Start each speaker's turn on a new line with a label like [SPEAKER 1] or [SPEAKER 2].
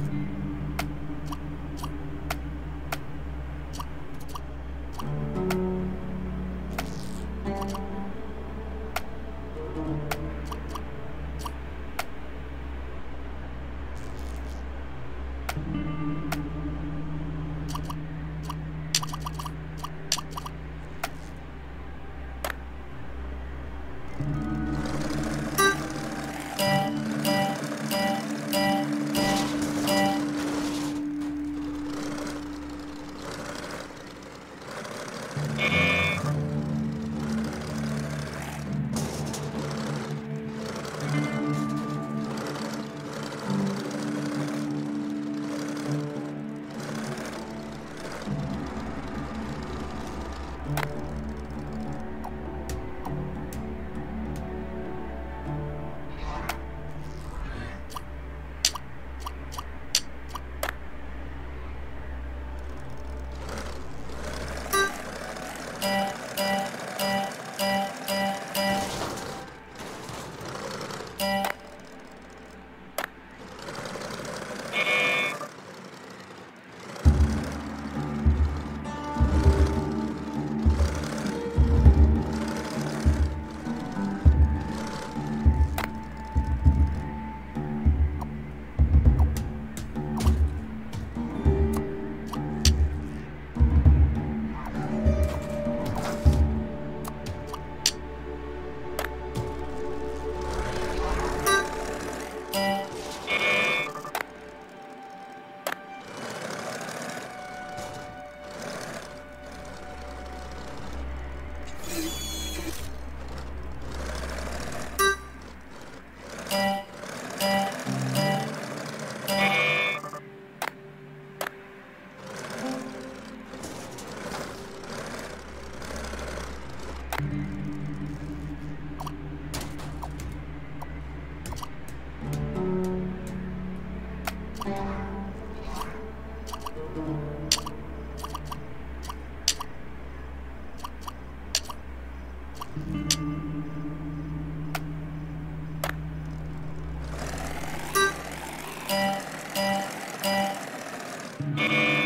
[SPEAKER 1] left. Mm-hmm. Mm-hmm.